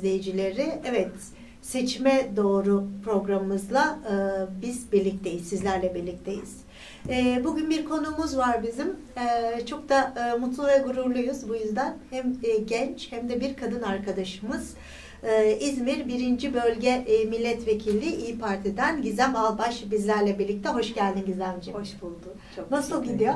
izleyicileri, evet seçime doğru programımızla e, biz birlikteyiz, sizlerle birlikteyiz. E, bugün bir konuğumuz var bizim. E, çok da e, mutlu ve gururluyuz bu yüzden. Hem e, genç hem de bir kadın arkadaşımız. E, İzmir 1. Bölge e, Milletvekili İyi Parti'den Gizem Albaş bizlerle birlikte. Hoş geldin Gizemciğim. Hoş bulduk. Çok Nasıl gidiyor?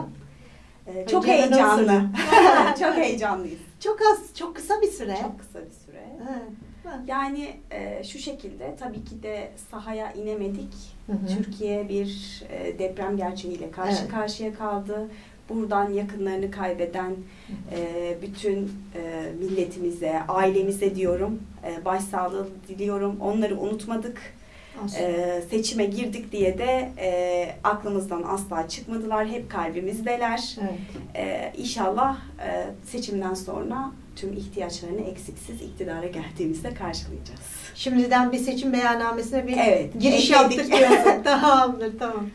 Ee, çok heyecanlı. çok heyecanlıyız. Çok az, çok kısa bir süre. Çok kısa bir süre. Evet. Yani e, şu şekilde tabii ki de sahaya inemedik. Hı hı. Türkiye bir e, deprem gerçeğiyle karşı evet. karşıya kaldı. Buradan yakınlarını kaybeden e, bütün e, milletimize, ailemize diyorum, e, başsağlığı diliyorum. Onları unutmadık. E, seçime girdik diye de e, aklımızdan asla çıkmadılar. Hep kalbimizdeler. Evet. E, inşallah e, seçimden sonra tüm ihtiyaçlarını eksiksiz iktidara geldiğimizde karşılayacağız. Şimdiden bir seçim beyannamesine bir evet, giriş yaptık diyorsun. Tamamdır, tamam.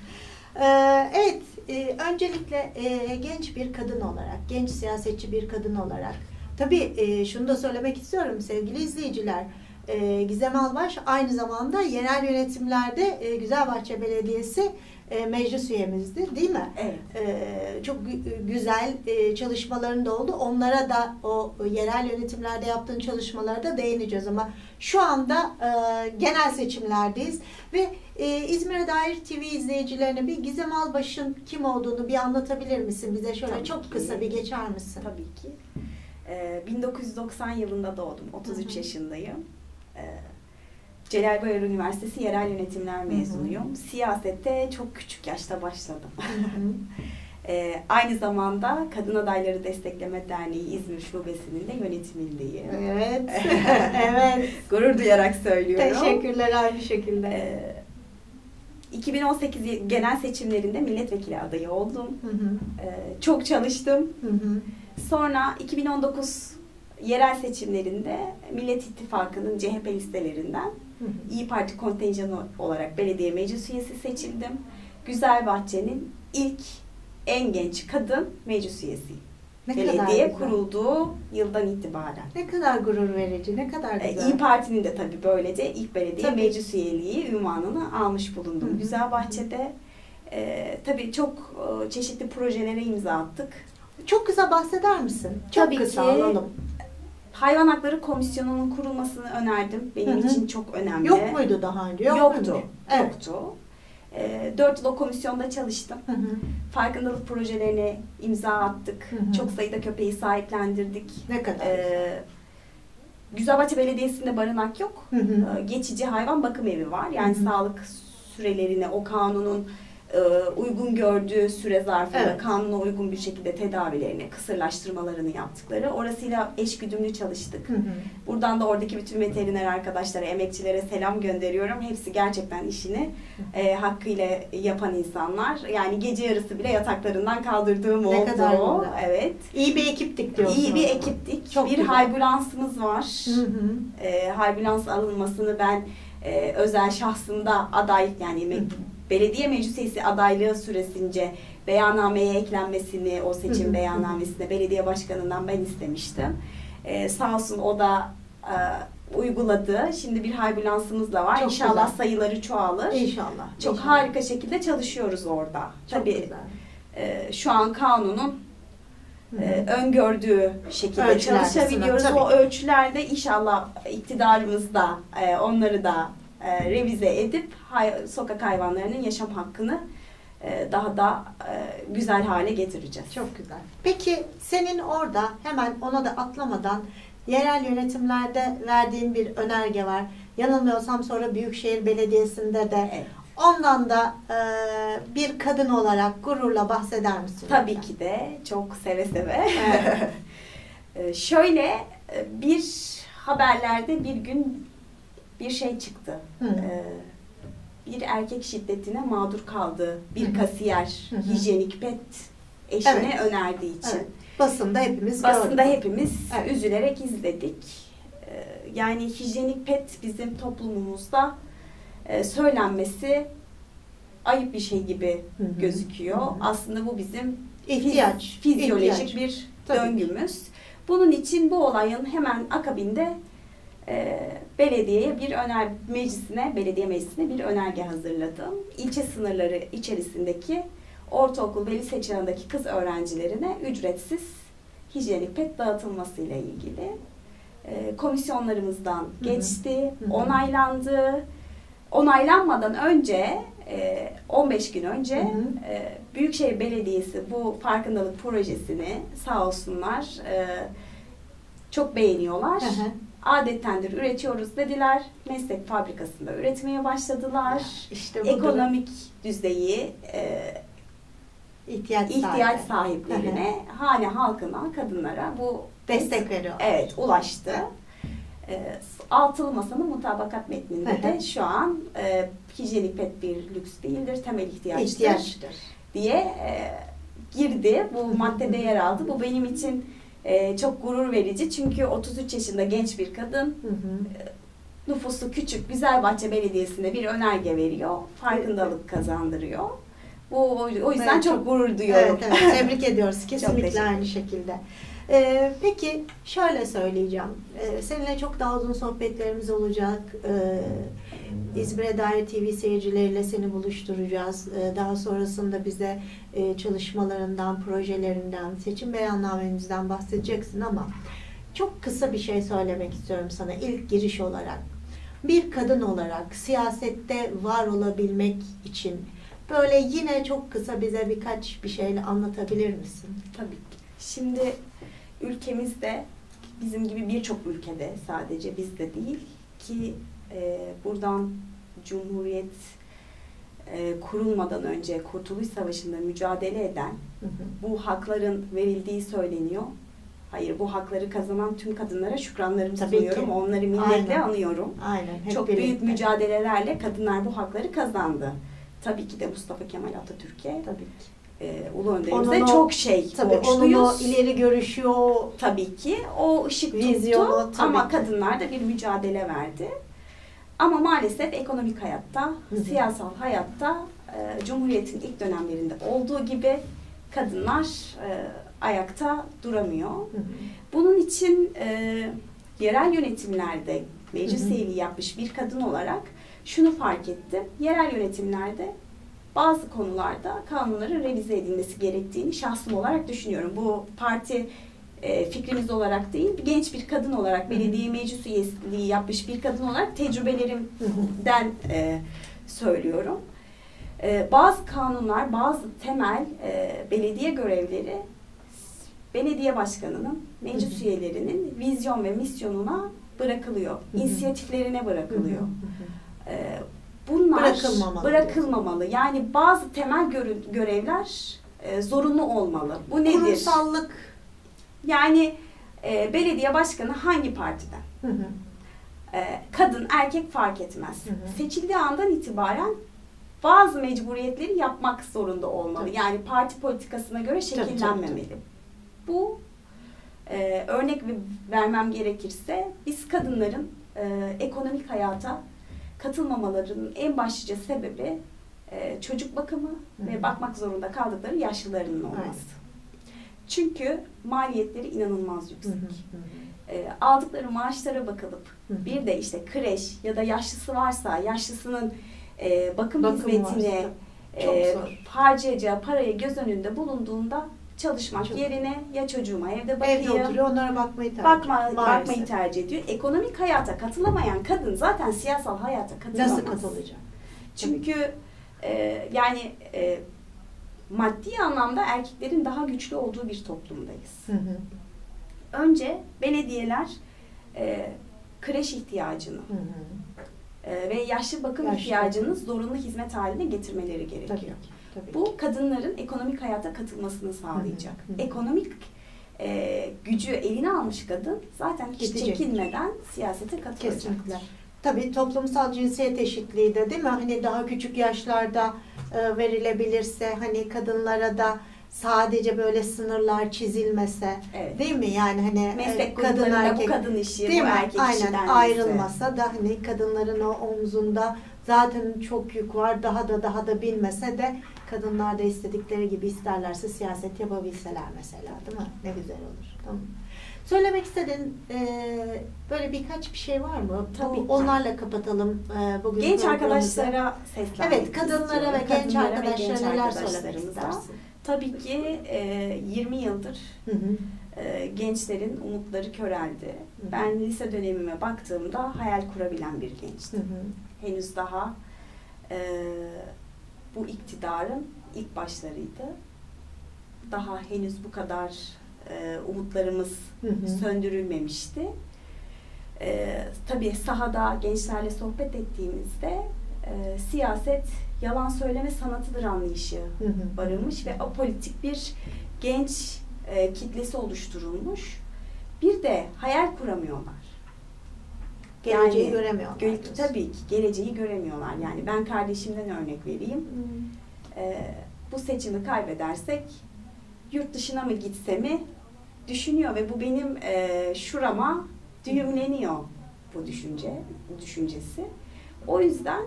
Ee, evet, e, öncelikle e, genç bir kadın olarak, genç siyasetçi bir kadın olarak, tabii e, şunu da söylemek istiyorum sevgili izleyiciler, e, Gizem Albaş aynı zamanda yerel yönetimlerde e, Güzelbahçe Belediyesi e, meclis üyemizdi değil mi? Evet. E, çok güzel e, çalışmaların da oldu. Onlara da o yerel yönetimlerde yaptığın çalışmalarda değineceğiz ama şu anda e, genel seçimlerdeyiz ve e, İzmir'e dair TV izleyicilerine bir Gizem Albaş'ın kim olduğunu bir anlatabilir misin bize? Şöyle Tabii çok ki. kısa bir geçer misin? Tabii ki. E, 1990 yılında doğdum. 33 Hı-hı. yaşındayım. E, Celal Bayar Üniversitesi Yerel Yönetimler mezunuyum. Hı hı. Siyasette çok küçük yaşta başladım. Hı hı. ee, aynı zamanda Kadın Adayları Destekleme Derneği İzmir Şubesi'nin de yönetimindeyim. Evet. evet. Gurur duyarak söylüyorum. Teşekkürler aynı şekilde. Ee, 2018 genel seçimlerinde milletvekili adayı oldum. Hı hı. Ee, çok çalıştım. Hı hı. Sonra 2019 yerel seçimlerinde Millet İttifakı'nın CHP listelerinden İyi Parti kontenjanı olarak belediye meclis üyesi seçildim. Güzelbahçe'nin ilk en genç kadın meclis üyesiyim. Ne belediye kurulduğu yıldan itibaren. Ne kadar gurur verici, ne kadar e, güzel. İyi Parti'nin de tabii böylece ilk belediye tabii. meclis üyeliği ünvanını almış bulundum. Hı. Güzelbahçe'de e, tabii çok e, çeşitli projelere imza attık. Çok kısa bahseder misin? Çok tabii kısa ki, alalım. Hayvan Hakları Komisyonu'nun kurulmasını önerdim. Benim Hı-hı. için çok önemli. Yok muydu daha önce? Yok Yoktu. Muydu? Evet. Yoktu. E, dört yıl o komisyonda çalıştım. Hı hı. Farkındalık projelerine imza attık. Hı hı. Çok sayıda köpeği sahiplendirdik. Ne kadar? E, Güzelbahçe Belediyesi'nde barınak yok. Hı hı. E, geçici hayvan bakım evi var. Yani hı hı. sağlık sürelerine o kanunun e, uygun gördüğü süre zarfında evet. kanuna uygun bir şekilde tedavilerini, kısırlaştırmalarını yaptıkları. Orasıyla eşgüdümlü çalıştık. Hı hı. Buradan da oradaki bütün veteriner arkadaşlara, emekçilere selam gönderiyorum. Hepsi gerçekten işini e, hakkıyla yapan insanlar. Yani gece yarısı bile yataklarından kaldırdığım ne oldu. Kadar güzel. Evet. İyi bir ekiptik diyorsun. İyi bir ekiptik. Çok bir güzel. halbulansımız var. Hı hı. E, halbulans alınmasını ben e, özel şahsında aday yani hı hı belediye meclis üyesi adaylığı süresince beyannameye eklenmesini o seçim beyannamesine belediye başkanından ben istemiştim. Ee, sağ olsun o da e, uyguladı. Şimdi bir ambulansımız da var. Çok İnşallah güzel. sayıları çoğalır. İnşallah. Çok İnşallah. harika şekilde çalışıyoruz orada. Çok Tabii güzel. E, şu an kanunun e, öngördüğü şekilde Ölçüler çalışabiliyoruz. O ölçülerde inşallah iktidarımızda e, onları da e, revize edip hay, sokak hayvanlarının yaşam hakkını e, daha da e, güzel hale getireceğiz. Çok güzel. Peki senin orada hemen ona da atlamadan yerel yönetimlerde verdiğin bir önerge var. Yanılmıyorsam sonra Büyükşehir Belediyesi'nde de evet. Ondan da e, bir kadın olarak gururla bahseder misin? Tabii lütfen? ki de. Çok seve seve. Evet. şöyle bir haberlerde bir gün bir şey çıktı. Ee, bir erkek şiddetine mağdur kaldı. Bir Hı. kasiyer Hı. hijyenik pet eşine evet. önerdiği için. Evet. Basında hepimiz Basında gördük. hepimiz evet. üzülerek izledik. Ee, yani hijyenik pet bizim toplumumuzda e, söylenmesi ayıp bir şey gibi hı hı. gözüküyor. Hı hı. Aslında bu bizim ihtiyaç, fizyolojik ihtiyaç. bir Tabii döngümüz. Bunun için bu olayın hemen akabinde e, belediyeye bir öner meclisine, belediye meclisine bir önerge hazırladım. İlçe sınırları içerisindeki ortaokul ve lise çağındaki kız öğrencilerine ücretsiz hijyenik pet dağıtılmasıyla ilgili e, komisyonlarımızdan Hı hı. geçti, Hı hı. onaylandı. Onaylanmadan önce e, 15 gün önce e, Büyükşehir Belediyesi bu farkındalık projesini sağ olsunlar e, çok beğeniyorlar. Hı hı. Adettendir üretiyoruz dediler. Meslek fabrikasında üretmeye başladılar. İşte bu Ekonomik düzeyi e, ihtiyaç, ihtiyaç sahibi. sahiplerine, hane halkına, kadınlara bu destek veriyor. Evet, ulaştı. E, altılı masanın mutabakat metninde de şu an e, hijyenik pet bir lüks değildir, temel ihtiyaçtır İhtiyaçtır. diye e, girdi. Bu maddede yer aldı. Bu benim için e, çok gurur verici. Çünkü 33 yaşında genç bir kadın Hı hı. nüfusu küçük Güzelbahçe Belediyesi'nde bir önerge veriyor. Farkındalık kazandırıyor. Bu o yüzden Evet, çok, çok- gurur duyuyorum. Evet, evet, tebrik ediyoruz. Kesinlikle aynı şekilde. Ee, peki şöyle söyleyeceğim. Ee, seninle çok daha uzun sohbetlerimiz olacak. Ee, İzmir'e dair TV seyircileriyle seni buluşturacağız. Ee, daha sonrasında bize e, çalışmalarından, projelerinden, seçim beyannamenizden bahsedeceksin ama çok kısa bir şey söylemek istiyorum sana ilk giriş olarak. Bir kadın olarak siyasette var olabilmek için böyle yine çok kısa bize birkaç bir şeyle anlatabilir misin? Tabii ki. Şimdi ülkemizde bizim gibi birçok ülkede sadece bizde değil ki e, buradan Cumhuriyet e, kurulmadan önce Kurtuluş Savaşı'nda mücadele eden Hı hı. bu hakların verildiği söyleniyor. Hayır bu hakları kazanan tüm kadınlara şükranlarımı Tabii sunuyorum. ki. Onları minnetle Aynen. anıyorum. Aynen. Hep Çok birlikte. büyük mücadelelerle kadınlar bu hakları kazandı. Tabii ki de Mustafa Kemal Atatürk'e, Tabii ki. E, Ulu Önderimize Onun o- çok şey Tabii onun o borçluyuz. ileri görüşü o Tabii ki o ışık Vizyonu tuttu ama ki. kadınlar da bir mücadele verdi. Ama maalesef ekonomik hayatta, Hı hı. siyasal hayatta e, Cumhuriyet'in ilk dönemlerinde olduğu gibi kadınlar e, ayakta duramıyor. Hı hı. Bunun için e, yerel yönetimlerde meclis üyeliği yapmış bir kadın olarak şunu fark ettim. Yerel yönetimlerde bazı konularda kanunların revize edilmesi gerektiğini şahsım olarak düşünüyorum. Bu parti e, fikrimiz olarak değil, genç bir kadın olarak, belediye meclis üyeliği yapmış bir kadın olarak tecrübelerimden e, söylüyorum. E, bazı kanunlar, bazı temel e, belediye görevleri belediye başkanının, meclis üyelerinin vizyon ve misyonuna bırakılıyor. İnisiyatiflerine bırakılıyor. E, bunlar Bırakılmamalı bırakılmamalı. Yani bazı temel görevler e, zorunlu olmalı. Bu nedir? Kurumsallık. Yani e, belediye başkanı hangi partiden? Hı hı. E, kadın, erkek fark etmez. Hı hı. Seçildiği andan itibaren bazı mecburiyetleri yapmak zorunda olmalı. Tabii. Yani parti politikasına göre Tabii, tabii, şekillenmemeli. Bu e, örnek ve- vermem gerekirse biz kadınların e, ekonomik hayata katılmamalarının en başlıca sebebi e, çocuk bakımı Hı ve hı. bakmak zorunda kaldıkları yaşlılarının olması. Aynen. Çünkü maliyetleri inanılmaz Hı yüksek. hı. Hı E, aldıkları maaşlara bakılıp hı. bir de işte kreş ya da yaşlısı varsa yaşlısının e, bakım, Bakım hizmetine e, harcayacağı parayı göz önünde bulunduğunda çalışmak yerine ya çocuğuma evde Evde bakayım, oturuyor onlara bakmayı tercih bakma, bakmayı tercih ediyor. Ekonomik hayata katılamayan kadın zaten siyasal hayata katılamaz. Nasıl katılacak? Çünkü e, yani e, maddi anlamda erkeklerin daha güçlü olduğu bir toplumdayız. Hı hı. Önce belediyeler e, kreş ihtiyacını Hı hı. e, ve yaşlı bakım Yaşlı ihtiyacını zorunlu hizmet haline getirmeleri Tabii gerekiyor. ki. Tabii. Bu kadınların ekonomik hayata katılmasını sağlayacak. Hı hı. Ekonomik e, gücü eline almış kadın zaten hiç Gidecek. çekinmeden siyasete katılacak. Kesinlikle. Tabii toplumsal cinsiyet eşitliği de değil mi? Hani daha küçük yaşlarda e, verilebilirse hani kadınlara da sadece böyle sınırlar çizilmese Evet. değil mi? Yani hani e, Meslek kadın erkek bu kadın işi, değil bu mi? erkek işi Aynen denmesi. ayrılmasa da hani kadınların o omzunda zaten çok yük var. Daha da daha da bilmese de kadınlar da istedikleri gibi isterlerse siyaset yapabilseler mesela değil mi? Ne güzel olur. Tamam. Söylemek istediğin e, böyle birkaç bir şey var mı? Tabii Bu, ki. onlarla kapatalım e, bugün Genç arkadaşlara seslenmek Evet, kadınlara ve genç ve arkadaşlara genç neler söylemek istersin? Tabii ki e, 20 yıldır Hı hı. e, gençlerin umutları köreldi. hı. Ben lise dönemime baktığımda hayal kurabilen bir Hı gençtim. hı. Henüz daha e, bu iktidarın ilk başlarıydı. Daha henüz bu kadar e, umutlarımız Hı hı. söndürülmemişti. E, tabii sahada gençlerle sohbet ettiğimizde e, siyaset yalan söyleme sanatıdır anlayışı Hı hı. barınmış ve apolitik bir genç e, kitlesi oluşturulmuş. Bir de hayal kuramıyorlar. Geleceği Yani, göremiyorlar. Gö- diyorsun. tabii ki geleceği göremiyorlar. Yani ben kardeşimden örnek vereyim. Hı. E, bu seçimi kaybedersek yurt dışına mı gitse mi düşünüyor ve bu benim e, şurama düğümleniyor bu düşünce, bu düşüncesi. O yüzden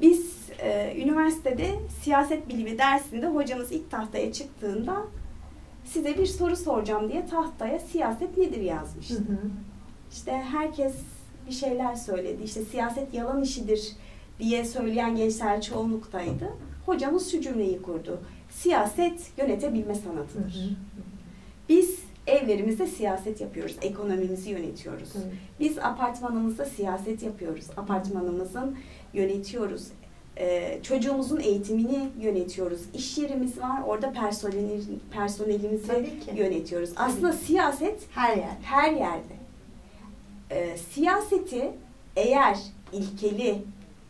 biz e, üniversitede siyaset bilimi dersinde hocamız ilk tahtaya çıktığında size bir soru soracağım diye tahtaya siyaset nedir Hı yazmıştı. hı. İşte herkes bir şeyler söyledi. İşte siyaset yalan işidir diye söyleyen gençler çoğunluktaydı. Hocamız şu cümleyi kurdu. Siyaset yönetebilme sanatıdır. hı. Biz evlerimizde siyaset yapıyoruz, ekonomimizi yönetiyoruz. Hı. Biz apartmanımızda siyaset yapıyoruz, apartmanımızın yönetiyoruz. Ee, çocuğumuzun eğitimini yönetiyoruz. İş yerimiz var, orada personel, personelimizi yönetiyoruz. Aslında siyaset Her yer. her yerde. Ee, siyaseti eğer ilkeli,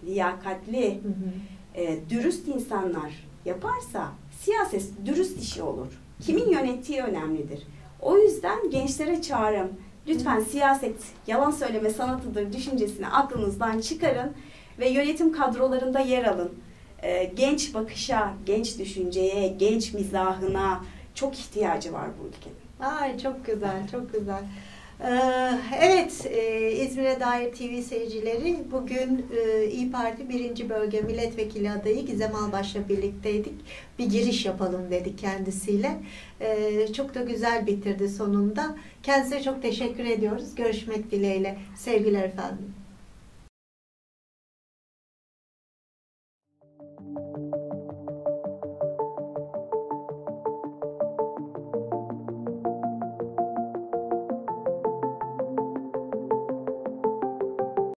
liyakatli, Hı hı. e, dürüst insanlar yaparsa siyaset dürüst işi olur. Kimin yönettiği önemlidir. O yüzden gençlere çağrım. Lütfen siyaset yalan söyleme sanatıdır düşüncesini aklınızdan çıkarın ve yönetim kadrolarında yer alın. E, genç bakışa, genç düşünceye, genç mizahına çok ihtiyacı var bu ülkenin. Ay çok güzel, çok güzel. Ee, evet, e, İzmir'e dair TV seyircileri bugün e, İyi Parti 1. Bölge Milletvekili adayı Gizem Albaş'la birlikteydik. Bir giriş yapalım dedik kendisiyle. Ee, çok da güzel bitirdi sonunda. Kendisine çok teşekkür ediyoruz. Görüşmek dileğiyle. Sevgiler efendim.